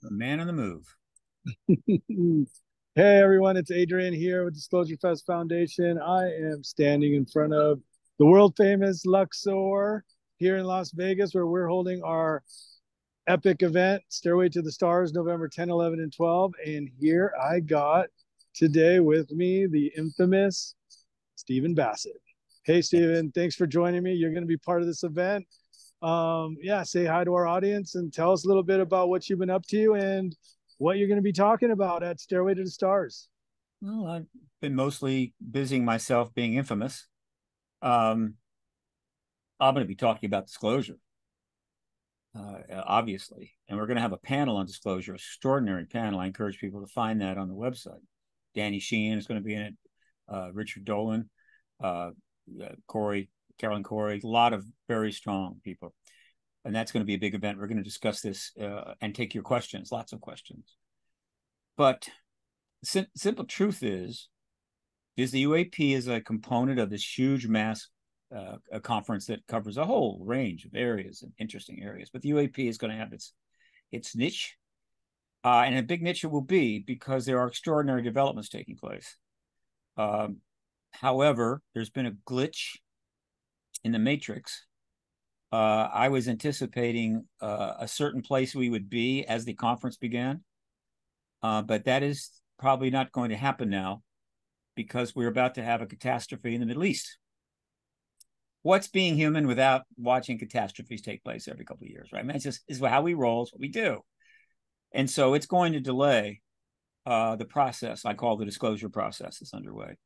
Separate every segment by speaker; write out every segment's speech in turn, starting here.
Speaker 1: The man on the move.
Speaker 2: hey everyone, it's Adrian here with Disclosure Fest Foundation. I am standing in front of the world famous Luxor here in Las Vegas, where we're holding our epic event, Stairway to the Stars, November 10, 11, and 12. And here I got today with me the infamous Stephen Bassett. Hey, Stephen, thanks for joining me. You're going to be part of this event um, yeah, say hi to our audience and tell us a little bit about what you've been up to and what you're going to be talking about at Stairway to the Stars.
Speaker 1: Well, I've been mostly busying myself being infamous. Um, I'm going to be talking about disclosure, uh, obviously, and we're going to have a panel on disclosure, extraordinary panel. I encourage people to find that on the website. Danny Sheehan is going to be in it. Uh, Richard Dolan, uh, uh Corey Carolyn Corey, a lot of very strong people. And that's going to be a big event. We're going to discuss this uh, and take your questions, lots of questions. But sim- simple truth is, is the UAP is a component of this huge mass uh, a conference that covers a whole range of areas and interesting areas. But the UAP is going to have its its niche, uh, and a big niche it will be because there are extraordinary developments taking place. Um, however, there's been a glitch in the matrix uh, i was anticipating uh, a certain place we would be as the conference began. Uh, but that is probably not going to happen now because we're about to have a catastrophe in the middle east. What's being human without watching catastrophes take place every couple of years right? I mean, it's just is how we roll it's what we do. And so it's going to delay uh, the process. I call the disclosure process is underway.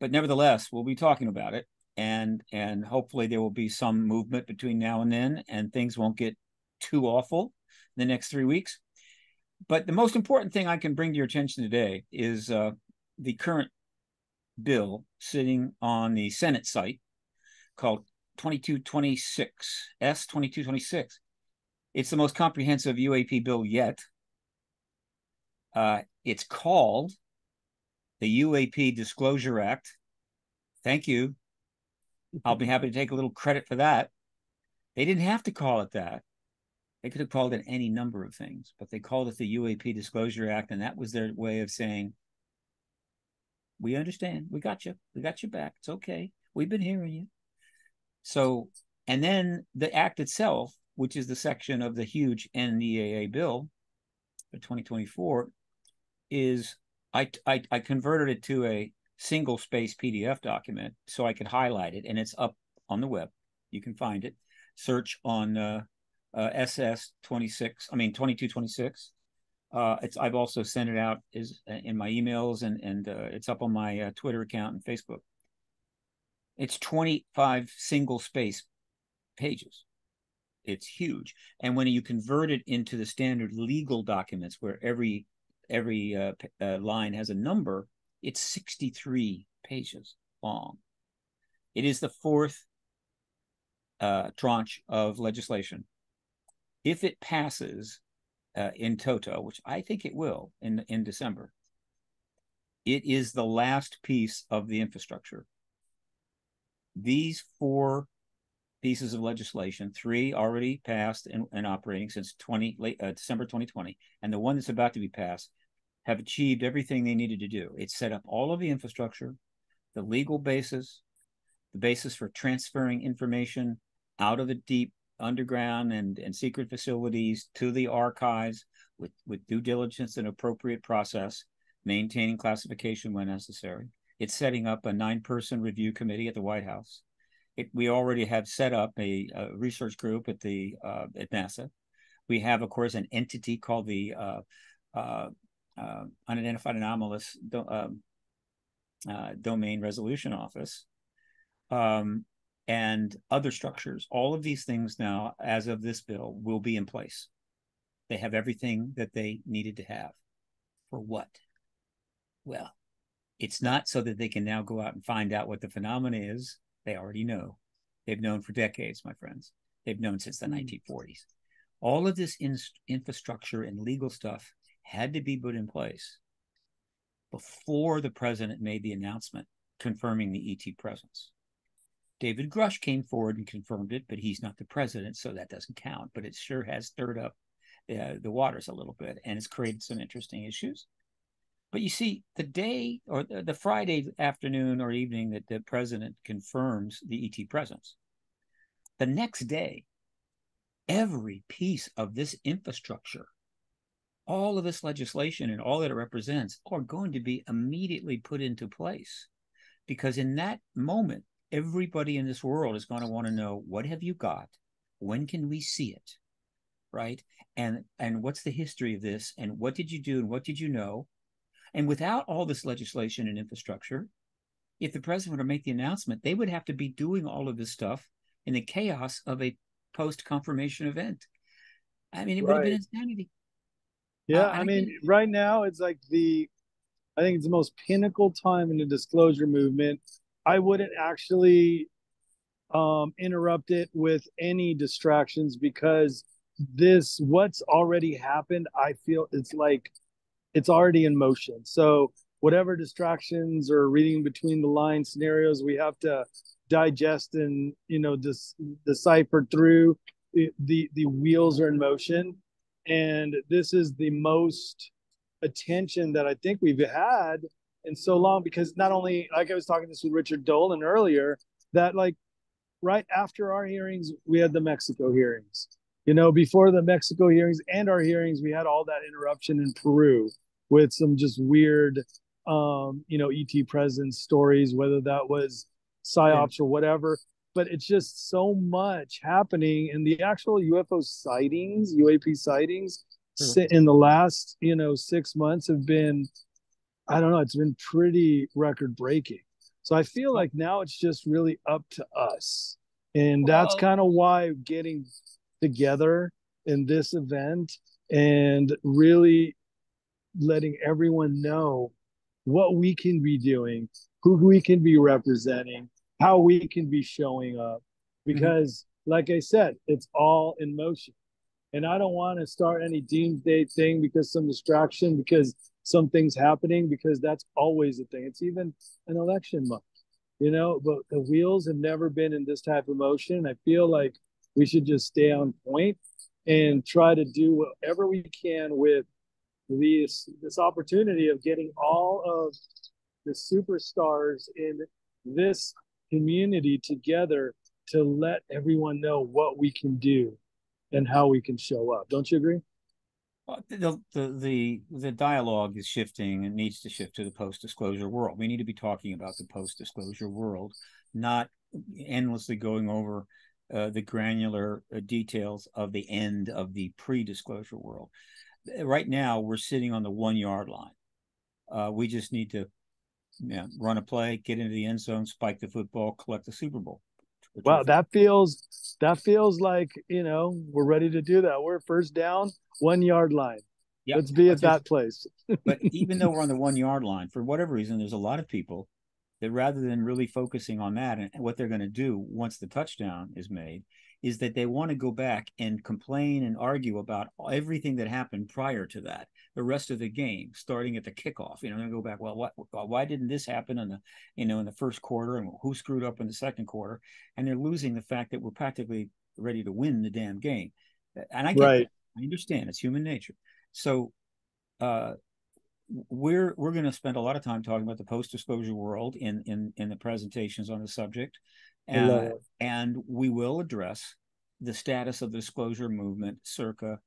Speaker 1: But nevertheless we'll be talking about it and and hopefully there will be some movement between now and then and things won't get too awful in the next three weeks. But the most important thing i can bring to your attention today is uh, the current bill sitting on the senate site called 2226 s 2226 it's the most comprehensive uap bill yet. Uh, it's called the uap disclosure act. Thank you I'll be happy to take a little credit for that. They didn't have to call it that. They could have called it any number of things, but they called it the UAP Disclosure Act, and that was their way of saying, "We understand. We got you. We got you back. It's okay. We've been hearing you." So, and then the act itself, which is the section of the huge NDAA bill for 2024, is I I, I converted it to a single space PDF document so I could highlight it, and it's up on the web. You can find it. Search on uh, uh, SS twenty six. I mean twenty two twenty six. Uh, it's I've also sent it out is uh, in my emails and and uh, it's up on my uh, Twitter account and Facebook. It's twenty five single space pages. It's huge, and when you convert it into the standard legal documents, where every every line has a number, it's 63 pages long. It is the fourth uh, tranche of legislation. If it passes uh, in toto, which I think it will in in December, it is the last piece of the infrastructure. These four pieces of legislation, three already passed and, and operating since 20 late uh, December 2020, and the one that's about to be passed have achieved everything they needed to do. It set up all of the infrastructure, the legal basis, the basis for transferring information out of the deep underground and, and secret facilities to the archives with, with due diligence and appropriate process, maintaining classification when necessary. It's setting up a nine person review committee at the White House. It, we already have set up a, a research group at the uh, at NASA. We have, of course, an entity called the uh, uh, uh, unidentified anomalous do, um, uh, domain resolution office um, and other structures. All of these things now, as of this bill, will be in place. They have everything that they needed to have. For what? Well, it's not so that they can now go out and find out what the phenomena is. They already know. They've known for decades, my friends. They've known since the 1940s. Hmm. All of this in- infrastructure and legal stuff had to be put in place before the president made the announcement confirming the ET presence. David Grusch came forward and confirmed it, but he's not the president, so that doesn't count. But it sure has stirred up uh, the waters a little bit, and it's created some interesting issues. But you see, the day or the, the Friday afternoon or evening that the president confirms the ET presence, the next day, every piece of this infrastructure, all of this legislation and all that it represents are going to be immediately put into place. Because in that moment, everybody in this world is going to want to know what have you got? When can we see it? Right? And and what's the history of this? And what did you do? And what did you know? And without all this legislation and infrastructure, if the president were to make the announcement, they would have to be doing all of this stuff in the chaos of a post confirmation event. I mean, it would have been insanity.
Speaker 2: Yeah, uh, I, I mean, right now it's like the, I think it's the most pinnacle time in the disclosure movement. I wouldn't actually um, interrupt it with any distractions because this, what's already happened, I feel it's like it's already in motion. So whatever distractions or reading between the line scenarios we have to digest and you know dis- decipher through the, the the wheels are in motion and this is the most attention that i think we've had in so long because not only like i was talking this with richard dolan earlier that like right after our hearings we had the mexico hearings you know before the mexico hearings and our hearings we had all that interruption in peru with some just weird um you know et presence stories whether that was psyops yeah. or whatever. But it's just so much happening, and the actual UFO sightings, UAP sightings, mm-hmm. in the last you know six months have been, I don't know, it's been pretty record breaking. So I feel like now it's just really up to us, and that's kind of why getting together in this event and really letting everyone know what we can be doing, who we can be representing, how we can be showing up. Mm-hmm. Because, mm-hmm. like I said, it's all in motion. And I don't want to start any doomsday thing because some distraction, because something's happening, because that's always a thing. It's even an election month, you know, but the wheels have never been in this type of motion. I feel like we should just stay on point and try to do whatever we can with this this opportunity of getting all of the superstars in this community together to let everyone know what we can do and how we can show up. Don't you agree?
Speaker 1: the, the the the dialogue is shifting and needs to shift to the post disclosure world. We need to be talking about the post disclosure world, not endlessly going over uh, the granular uh, details of the end of the pre disclosure world. Right now, we're sitting on the one yard line. Uh, we just need to yeah, run a play, get into the end zone, spike the football, collect the Super Bowl.
Speaker 2: Wow, that feels that feels like you know we're ready to do that. We're first down, one yard line. Yep. Let's be at just, that place.
Speaker 1: but even though we're on the one yard line, for whatever reason, there's a lot of people that rather than really focusing on that and what they're going to do once the touchdown is made, is that they want to go back and complain and argue about everything that happened prior to that, the rest of the game, starting at the kickoff. You know, they go back. Well, what, why didn't this happen in the, you know, in the first quarter, and who screwed up in the second quarter? And they're losing the fact that we're practically ready to win the damn game. And I get right. I understand it's human nature. So, uh, we're we're going to spend a lot of time talking about the post disclosure world in in in the presentations on the subject uh, and we will address the status of the disclosure movement circa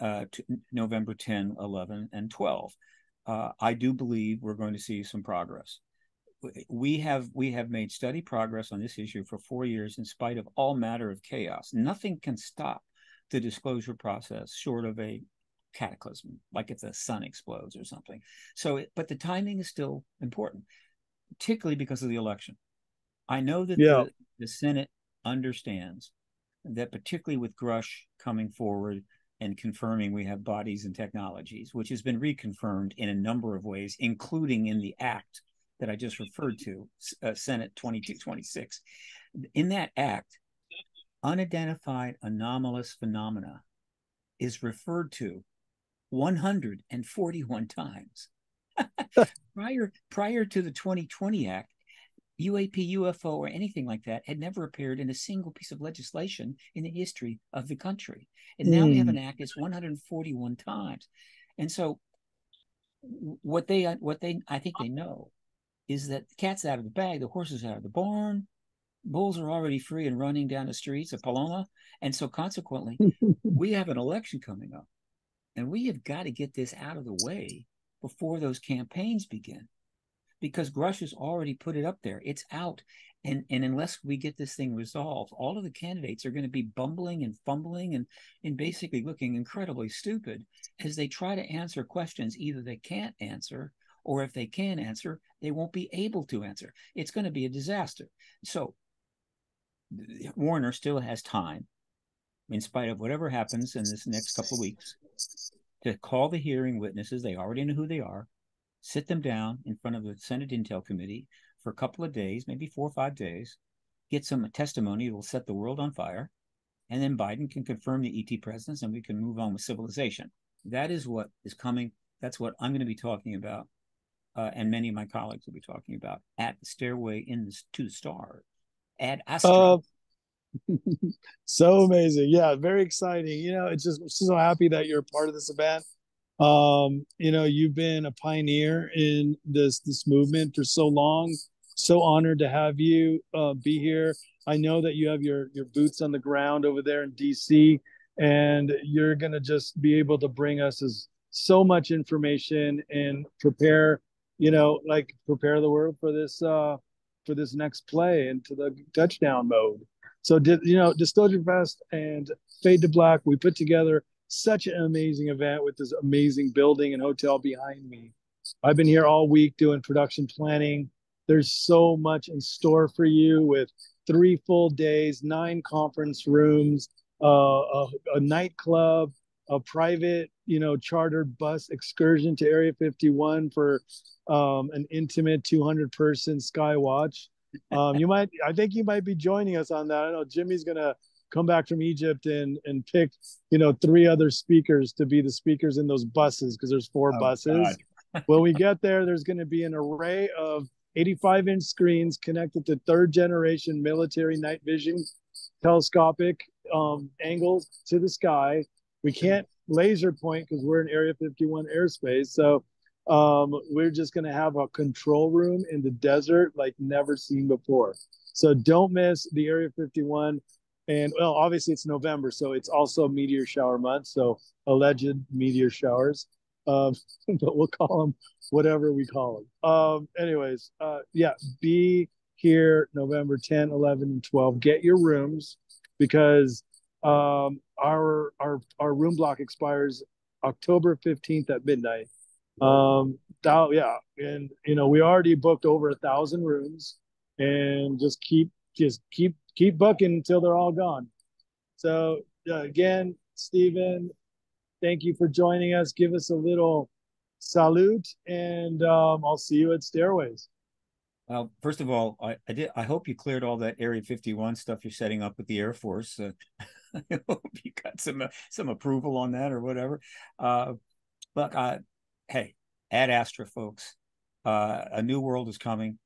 Speaker 1: uh, November 10, 11, and 12. Uh, I do believe we're going to see some progress. We have we have made steady progress on this issue for four years, in spite of all matter of chaos. Nothing can stop the disclosure process, short of a cataclysm, like if the sun explodes or something. So, but the timing is still important, particularly because of the election. I know that yeah. the, the Senate understands that, particularly with Grusch coming forward and confirming we have bodies and technologies, which has been reconfirmed in a number of ways, including in the act that I just referred to, uh, Senate 2226. In that act, unidentified anomalous phenomena is referred to 141 times. prior prior to the 2020 act, UAP, UFO, or anything like that had never appeared in a single piece of legislation in the history of the country. And now mm. we have hmm. an act that's 141 times. And so what they what they I think they know is that the cat's out of the bag, the horse is out of the barn, bulls are already free and running down the streets of Paloma. And so consequently, we have an election coming up. And we have got to get this out of the way before those campaigns begin because Grusch has already put it up there. It's out. And, and unless we get this thing resolved, all of the candidates are going to be bumbling and fumbling and, and basically looking incredibly stupid as they try to answer questions either they can't answer or if they can answer, they won't be able to answer. It's going to be a disaster. So Warner still has time, in spite of whatever happens in this next couple of weeks, to call the hearing witnesses. They already know who they are sit them down in front of the Senate Intel Committee for a couple of days, maybe four or five days, get some testimony that will set the world on fire, and then Biden can confirm the ET presence and we can move on with civilization. That is what is coming. That's what I'm going to be talking about, uh, and many of my colleagues will be talking about at the Stairway in the, to the Stars Ad Astra. Uh,
Speaker 2: so amazing. Yeah, very exciting. You know, it's just so happy that you're part of this event. Um, you know, you've been a pioneer in this this movement for so long. So honored to have you uh, be here. I know that you have your your boots on the ground over there in DC, and you're gonna just be able to bring us as so much information and prepare, you know, like prepare the world for this uh, for this next play into the touchdown mode. So, did you know Disclosure Fest and Fade to Black? We put together such an amazing event with this amazing building and hotel behind me. I've been here all week doing production planning. There's so much in store for you with three full days, nine conference rooms, uh, a, a nightclub, a private, you know, chartered bus excursion to Area 51 for um, an intimate 200 person sky watch. Um, you might, I think you might be joining us on that. I know Jimmy's gonna come back from Egypt and and pick you know three other speakers to be the speakers in those buses because there's four oh, buses. when we get there, there's going to be an array of 85 inch screens connected to third generation military night vision telescopic um, angles to the sky. We can't laser point because we're in Area 51 airspace. So um, we're just going to have a control room in the desert like never seen before. So don't miss the Area 51 and well, obviously it's November, so it's also meteor shower month. So alleged meteor showers, um, but we'll call them whatever we call them. Um, anyways, uh, yeah, be here November 10, 11, and 12. Get your rooms because um, our our our room block expires October 15th at midnight. Um, that, yeah, and you know we already booked over a thousand rooms, and just keep just keep keep booking until they're all gone. So uh, again, Stephen, thank you for joining us. Give us a little salute, and um, I'll see you at Stairways.
Speaker 1: Well, first of all, I, I, did. I hope you cleared all that Area 51 stuff you're setting up with the Air Force. Uh, I hope you got some uh, some approval on that or whatever. Uh, look, hey, Ad Astra, folks, uh, a new world is coming.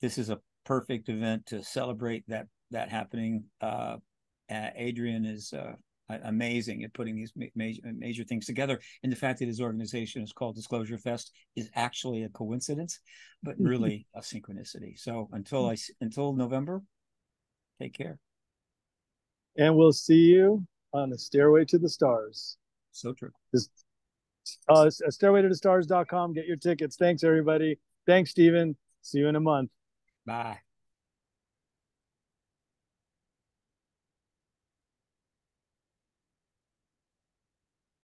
Speaker 1: This is a perfect event to celebrate that that happening. Uh, Adrian is uh, amazing at putting these major, major things together. And the fact that his organization is called Disclosure Fest is actually a coincidence, but really a synchronicity. So until I until November, take care.
Speaker 2: And we'll see you on the Stairway to the Stars.
Speaker 1: So true.
Speaker 2: This, uh, stairway to the stars.com. Get your tickets. Thanks, everybody. Thanks, Stephen. See you in a month.
Speaker 1: Bye.